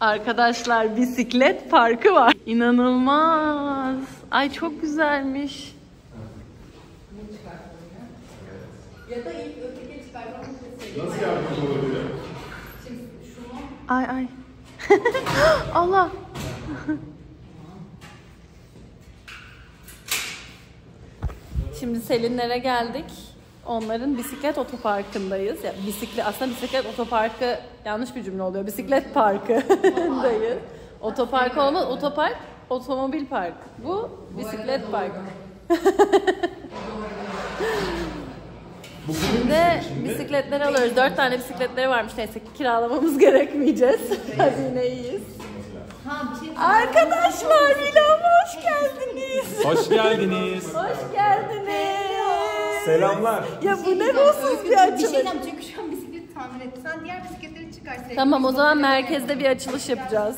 Arkadaşlar bisiklet parkı var. İnanılmaz. Ay çok güzelmiş. Nasıl yardımcı olabilir? Ay ay. Allah. Şimdi Selinlere geldik. Onların bisiklet otoparkındayız. Ya bisiklet aslında bisiklet otoparkı yanlış bir cümle oluyor. Bisiklet parkındayız. Otopark olmaz. Otopark otomobil park. Bu bisiklet park. Şimdi bisikletleri alıyoruz. Dört tane bisikletleri varmış. Neyse ki kiralamamız gerekmeyeceğiz. Hazine iyiyiz. Arkadaşlar vloguma hoş geldiniz. Hoş geldiniz. Hoş geldiniz. Selamlar. Ya bu ne ruhsuz bir Bir şey açılış. diyeceğim çünkü şu an bisikleti tamir et. Sen diğer bisikletleri çıkar. Tamam o zaman merkezde bir açılış yapacağız.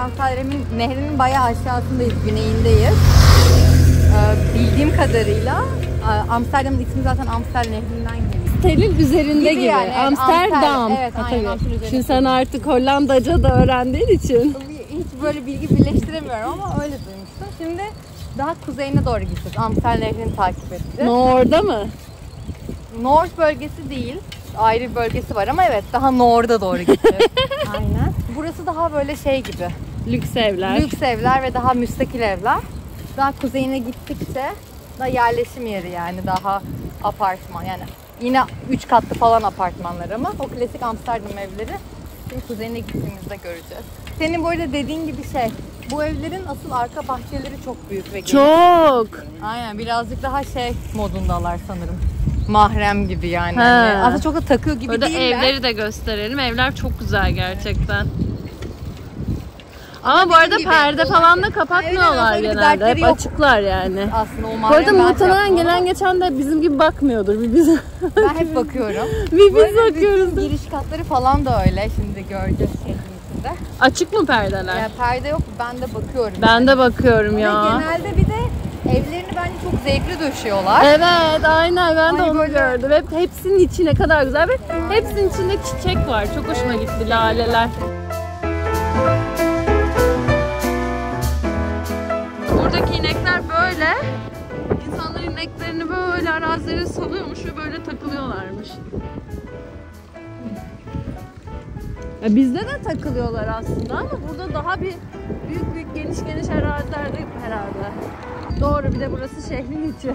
Amstel'in nehrinin bayağı aşağısındayız, güneyindeyiz. Ee, bildiğim kadarıyla e, Amsterdam'ın ismi zaten Amstel Nehri'nden geliyor. Telin üzerinde Gibi gibi. yani, evet, Amsterdam. Amstel, evet, aynen. Amstel üzerinde. Şimdi sen artık Hollandaca da öğrendiğin için. Hiç böyle bilgi birleştiremiyorum ama öyle duymuştum. Şimdi daha kuzeyine doğru gideceğiz. Amstel Nehri'ni takip edeceğiz. Orada mı? North bölgesi değil. Ayrı bir bölgesi var ama evet daha North'a doğru gideceğiz. Aynen. Burası daha böyle şey gibi. Lüks evler. Lüks evler ve daha müstakil evler. Daha kuzeyine gittikçe daha yerleşim yeri yani daha apartman yani yine 3 katlı falan apartmanlar ama o klasik Amsterdam evleri şimdi kuzeyine gittiğimizde göreceğiz. Senin böyle dediğin gibi şey bu evlerin asıl arka bahçeleri çok büyük ve geniş. Çok. Aynen birazcık daha şey modundalar sanırım. Mahrem gibi yani. Ha. Hani aslında çok da takıyor gibi Burada değiller. evleri de gösterelim. Evler çok güzel gerçekten. Ama bu arada gibi, perde falan da kapatmıyorlar bir genelde. Hep yok. açıklar yani. Aslında o Bu arada muhtemelen gelen ama geçen de bizim gibi bakmıyordur. Bir biz, Ben hep bakıyorum. bir biz bakıyoruz. Giriş katları falan da öyle. Şimdi göreceğiz şehrin içinde. Açık mı perdeler? Yani perde yok ben de bakıyorum. Ben de bakıyorum Ve ya. genelde bir de evlerini bence çok zevkli döşüyorlar. Evet aynen ben de Ay, onu böyle- gördüm. Hep hepsinin içine kadar güzel ve hepsinin içinde çiçek var. Çok hoşuma gitti laleler. Buradaki inekler böyle. İnsanlar ineklerini böyle arazilere salıyormuş ve böyle takılıyorlarmış. Ya bizde de takılıyorlar aslında ama burada daha bir büyük büyük geniş geniş arazilerde herhalde. Doğru bir de burası şehrin içi.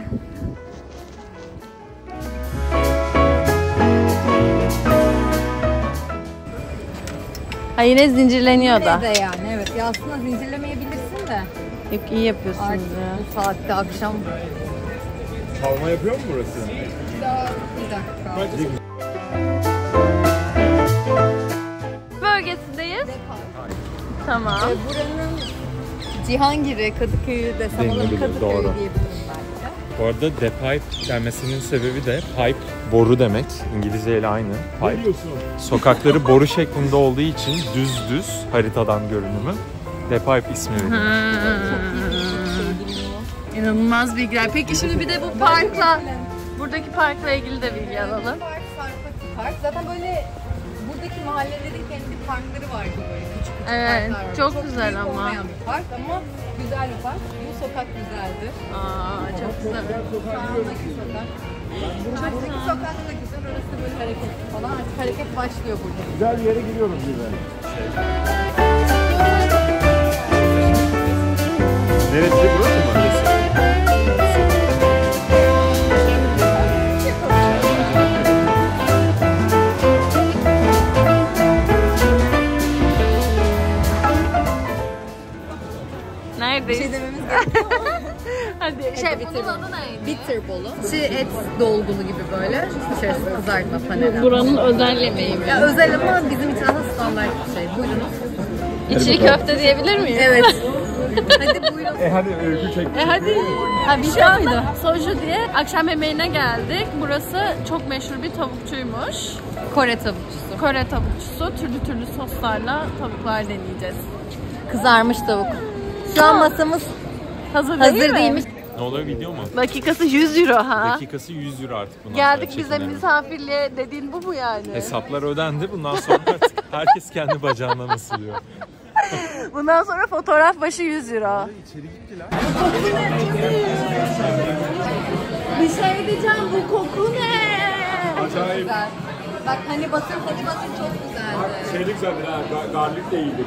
Ha yine zincirleniyor da. Yine de yani evet. Ya aslında zincirlemeyebilirsin de. Yok iyi yapıyorsunuz Artık ya. bu saatte akşam. Çalma yapıyor mu burası? Bir dakika. Bölgesindeyiz. Tamam. Ee, buranın Cihangir'i, Kadıköy'ü desem ona Denilebilir, Kadıköy doğru. diyebilirim belki. Bu arada de pipe denmesinin sebebi de pipe boru demek. İngilizce ile aynı. Pipe. Sokakları boru şeklinde olduğu için düz düz haritadan görünümü. De pipe ismi verilmiş. İnanılmaz bilgiler. Peki şimdi bir de bu parkla, buradaki parkla ilgili de bilgi alalım. Park, Sarpati Park. Zaten böyle buradaki mahallelerin kendi parkları var gibi böyle küçük Evet, parklar var. çok güzel büyük ama. olmayan bir park ama güzel bir park. Bu sokak güzeldir. Aa, çok güzel. Sağındaki sokak. Karşıdaki sokak da güzel. Orası böyle hareketli falan. Artık hareket başlıyor burada. Güzel bir yere giriyoruz gibi. Bolu. İçi et dolgulu gibi böyle. İçerisi kızartma paneli. Buranın özel yemeği mi? Ya özel ama bizim için aslında standart bir şey. Buyurunuz. İçli köfte diyebilir miyim? Evet. Hadi buyurun. E hadi övgü çek. E hadi. Ha, bir şey muydu? Soju diye akşam yemeğine geldik. Burası çok meşhur bir tavukçuymuş. Kore tavukçusu. Kore tavukçusu. Türlü türlü soslarla tavuklar deneyeceğiz. Kızarmış tavuk. Şu an masamız Hazır, hazır değil mi? değilmiş. Ne oluyor video mu? Dakikası 100 euro ha. Dakikası 100 euro artık bundan Geldik sonra bize çekimlerin. misafirliğe dediğin bu mu yani? Hesaplar ödendi. Bundan sonra artık herkes kendi bacağından ısırıyor. Bundan sonra fotoğraf başı 100 euro. İçeri gittiler. Bir şey diyeceğim bu koku ne? Acayip. Güzel. Bak hani batır hani batır çok güzeldi. Şeyli güzeldi ha. Gar garlic de iyiydi.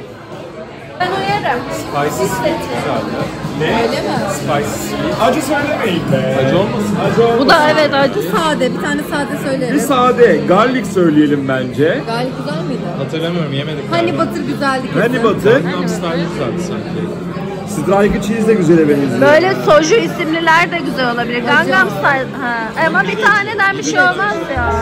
Ben uyarım. Spicy güzeldi. Ne? Öyle mi? Spicy. Acı söylemeyin be. Acı olmasın? Acı olmasın. Bu da evet acı. Sade. Bir tane sade Bir söylerim. sade. Garlic söyleyelim bence. Gayet güzel miydi? Hatırlamıyorum yemedik. Hani batır güzeldi. Hani? Gangnam Style güzeldi sanki. Strike cheese de güzele benziyor. Böyle soju isimliler de güzel olabilir. Gangnam Style. Ha. Ama bir taneden bir şey olmaz ya.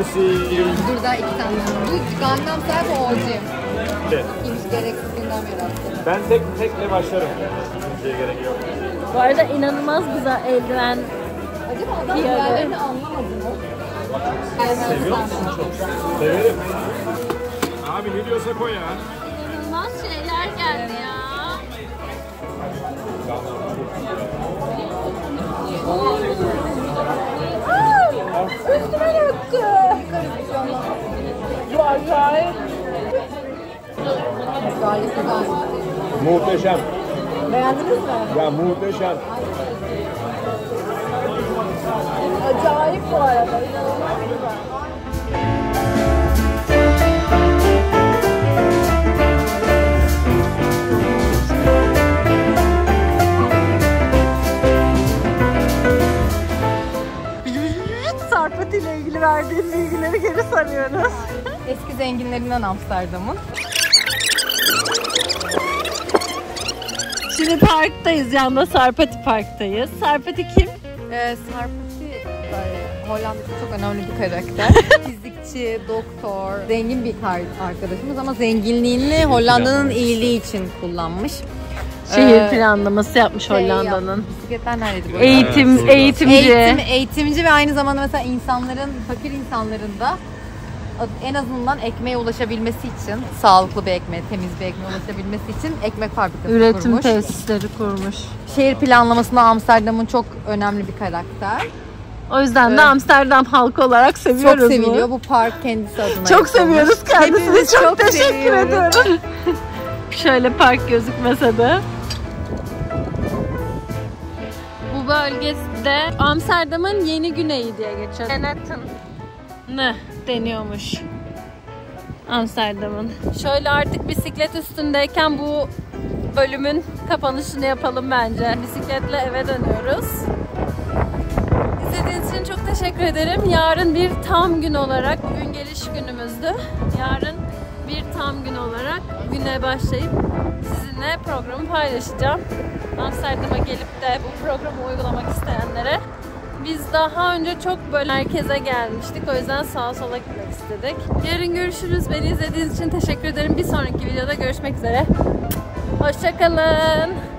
Mersi. Burada iki tane. Bu Gangnam Style bu OG. İkimiş gereksizliğinden beri aslında. Ben tek tekle başlarım. Kimseye gerek yok. Bu arada inanılmaz güzel eldiven. Acaba adam diğerlerini anlamadı mı? Seviyor musun çok? Severim. Abi ne diyorsa koy ya. İnanılmaz şeyler geldi ya. Üstüme Muhteşem. Beğendiniz mi? Ya muhteşem. Acayip bu arada. İnanılmaz güzel. İle ilgili verdiğim bilgileri geri sarıyoruz. Eski zenginlerinden Amsterdam'ın. Şimdi parktayız. Yanında Sarpati Park'tayız. Sarpati kim? Ee, Sarpati böyle Hollanda'da çok önemli bir karakter. Fizikçi, doktor, zengin bir arkadaşımız ama zenginliğini Hollanda'nın iyiliği için kullanmış. Şehir Ee, planlaması yapmış Şey Hollanda'nın. yapmış, Bisikletler neredeydi bu? arada? Eğitim, Evet, eğitimci. Eğitim, eğitimci ve aynı zamanda mesela insanların, fakir insanların da en azından ekmeğe ulaşabilmesi için, sağlıklı bir ekmeğe, temiz bir ekmeğe ulaşabilmesi için ekmek fabrikası Üretim kurmuş. tesisleri kurmuş. Şehir planlamasında Amsterdam'ın çok önemli bir karakter. O yüzden de Evet. Amsterdam halkı olarak seviyoruz çok seviliyor. bu. Bu park kendisi adına Çok yapılmış. seviyoruz kendisini. Hepimiz Çok, teşekkür seviyoruz. ediyorum. Şöyle park gözükmese de. Bu bölgede Amsterdam'ın yeni güneyi diye geçiyor. Manhattan ne deniyormuş. Amsterdam'ın. Şöyle artık bisiklet üstündeyken bu bölümün kapanışını yapalım bence. Bisikletle eve dönüyoruz. İzlediğiniz için çok teşekkür ederim. Yarın bir tam gün olarak, bugün geliş günümüzdü. Yarın bir tam gün olarak güne başlayıp sizinle programı paylaşacağım. Amsterdam'a gelip de bu programı uygulamak isteyenlere biz daha önce çok böyle merkeze gelmiştik. O yüzden sağa sola gitmek istedik. Yarın görüşürüz. Beni izlediğiniz için teşekkür ederim. Bir sonraki videoda görüşmek üzere. Hoşçakalın.